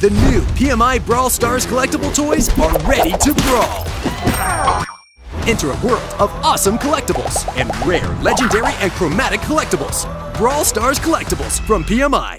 The new PMI Brawl Stars collectible toys are ready to brawl. Enter a world of awesome collectibles and rare, legendary, and chromatic collectibles. Brawl Stars collectibles from PMI.